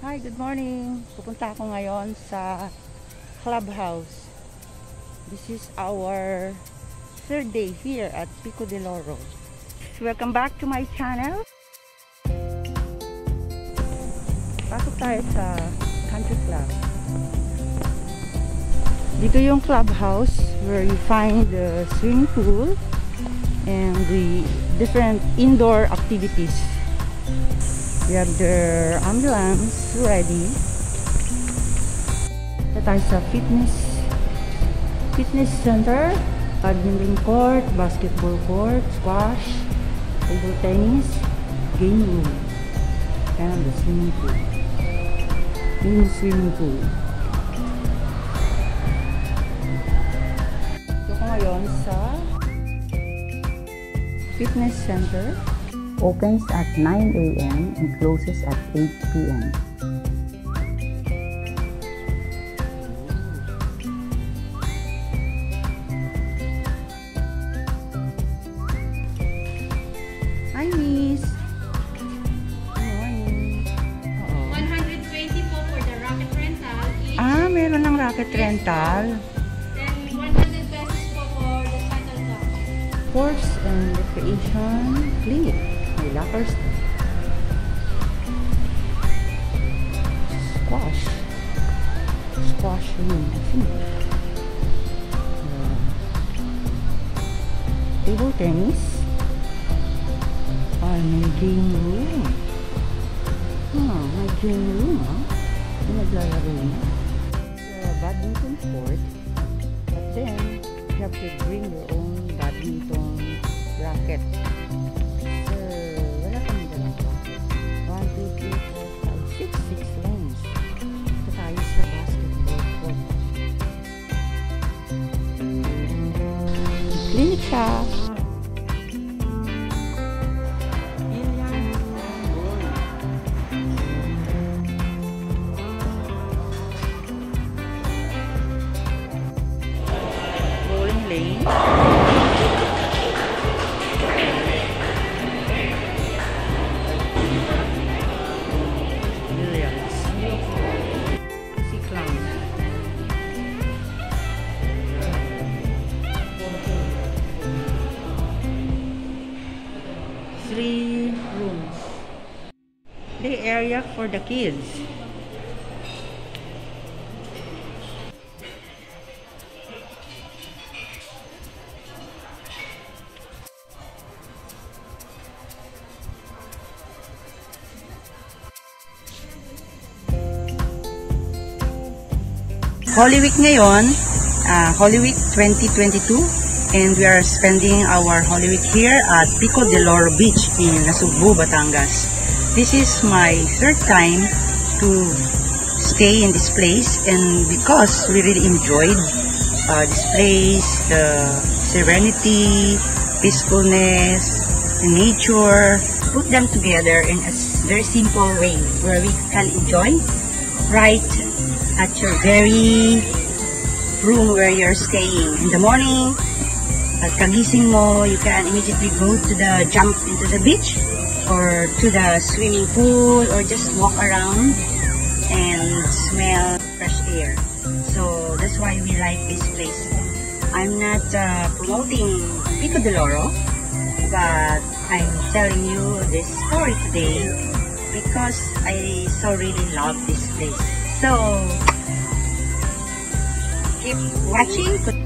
Hi, good morning. Pupunta ako ngayon sa clubhouse. This is our third day here at Pico de Loro. Welcome back to my channel. Pasok tayo sa country club. Dito yung clubhouse where you find the swimming pool and the different indoor activities. We have the ambulance ready. Ito tayo sa fitness fitness center, badminton court, basketball court, squash, table tennis, game room, and the swimming pool. Yung swimming pool. Ito ko ngayon sa fitness center. Opens at 9 a.m. and closes at 8 p.m. Hi, Miss. Oo. 120 po for the rocket rental each. Ah, meron ng rocket rental. Then 100 pesos po for the shuttlecock. Sports and recreation clinic. May lockers. Squash. Squash think. Yeah. Table tennis. Ah, may game room. Ah, may game room, ha? May naglalaro na. Uh, badminton court. But then, you have to bring your own badminton racket. 啥 Area for the kids. Holy Week ngayon, uh, Holy Week 2022, and we are spending our Holy Week here at Pico de Loro Beach in Nasugbu, Batangas. This is my third time to stay in this place, and because we really enjoyed uh, this place, the serenity, peacefulness, the nature, put them together in a very simple way where we can enjoy right at your very room where you're staying. In the morning, at kagising mo, you can immediately go to the jump into the beach or to the swimming pool or just walk around and smell fresh air. So that's why we like this place. I'm not uh, promoting Pico de Loro, but I'm telling you this story today because I so really love this place. So keep watching.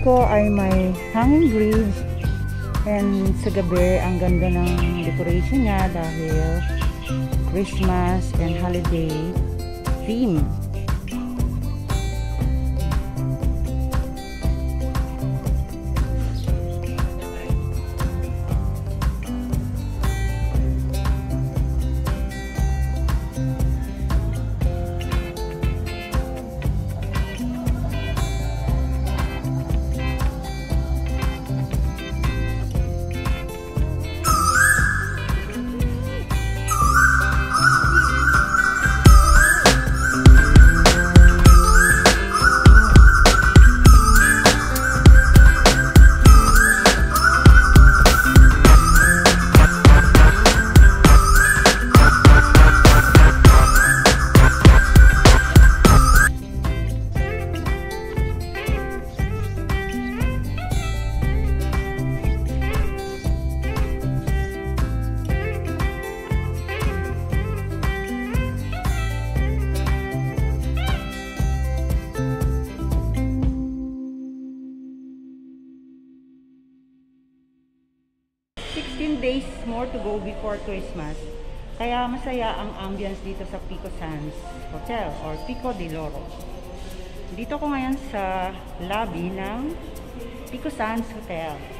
Ko ay may hanging bridge and sa gabi ang ganda ng decoration niya dahil Christmas and holiday theme. Days more to go before Christmas. Kaya masaya ang ambience dito sa Pico Sands Hotel or Pico de Loro. Dito ko ngayon sa lobby ng Pico Sands Hotel.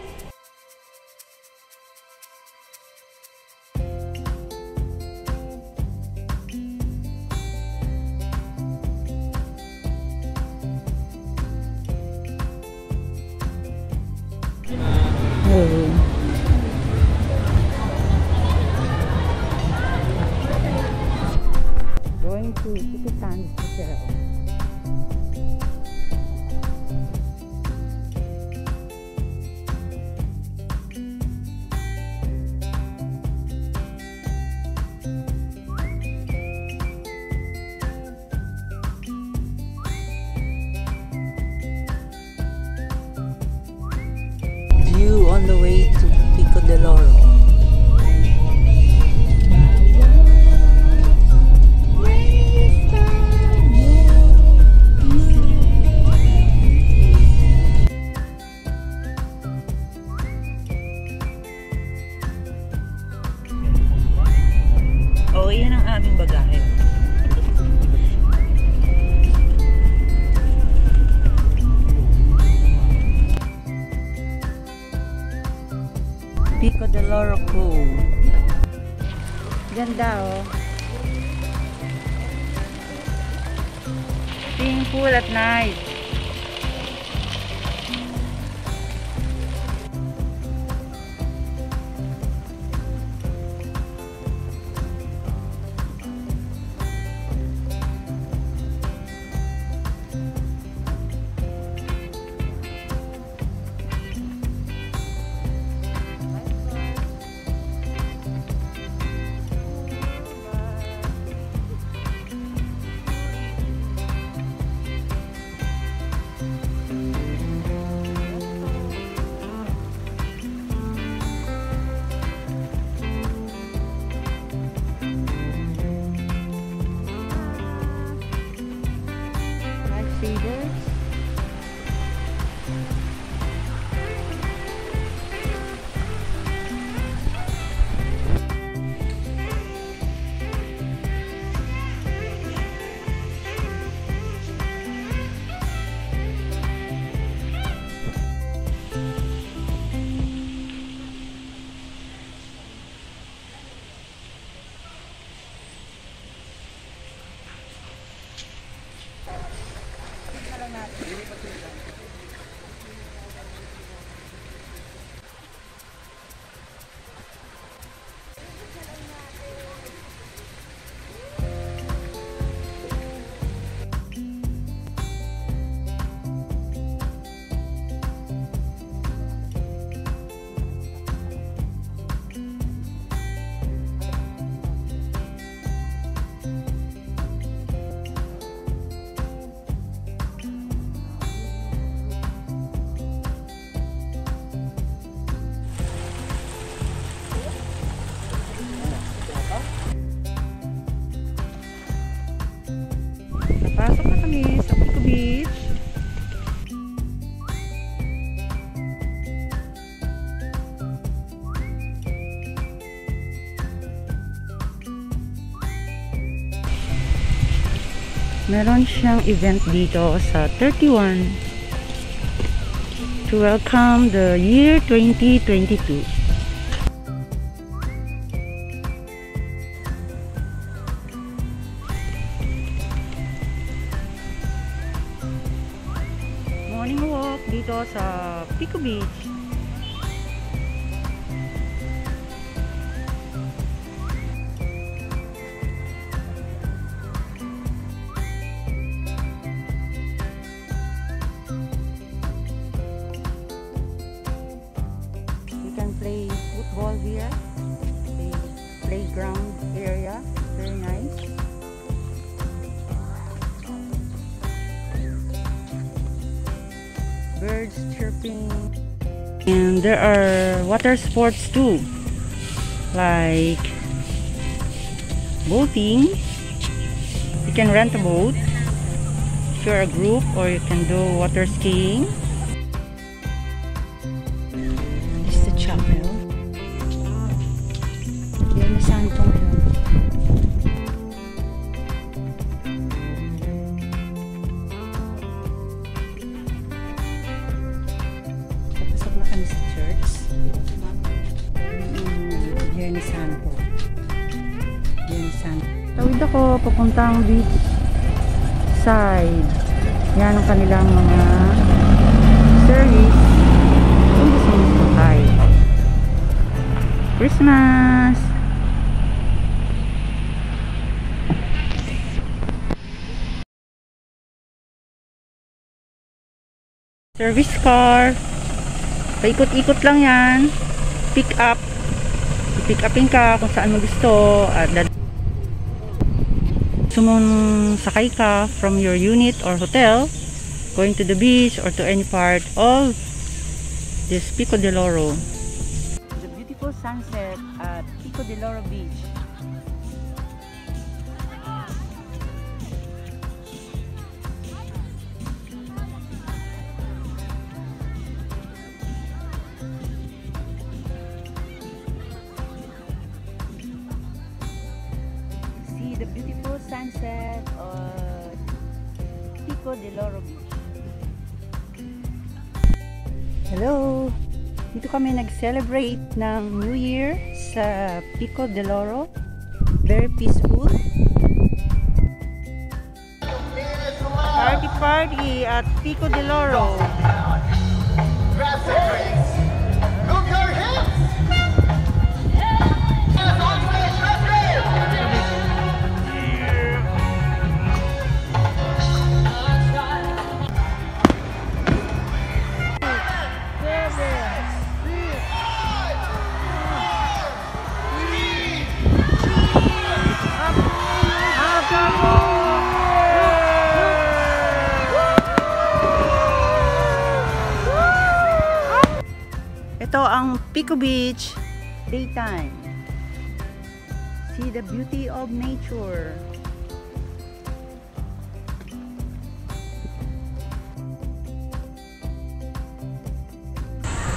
Pico de Loro Cove. Ganda oh. Swimming pool at night. fingers. Napasok na kami sa Pico Beach. Meron siyang event dito sa 31 to welcome the year 2022. Dito sa Pico Beach. And there are water sports too, like boating. You can rent a boat if you're a group, or you can do water skiing. Mm, Biyernes Santo. Biyernes Santo. Tawid ako papuntang beach side. Yan ang kanilang mga service. Kung gusto mo sakay. Christmas! Service car. Paikot-ikot lang yan. Pick up. Pick upin ka kung saan mo gusto. At sakay ka from your unit or hotel, going to the beach or to any part of this Pico de Loro. The beautiful sunset at Pico de Loro Beach. Kami nag-celebrate ng New Year sa Pico de Loro. Very peaceful. Party party at Pico de Loro. Grab some Pico Beach daytime. See the beauty of nature.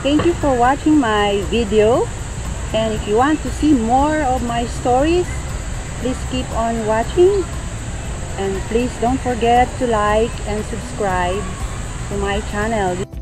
Thank you for watching my video. And if you want to see more of my stories, please keep on watching. And please don't forget to like and subscribe to my channel.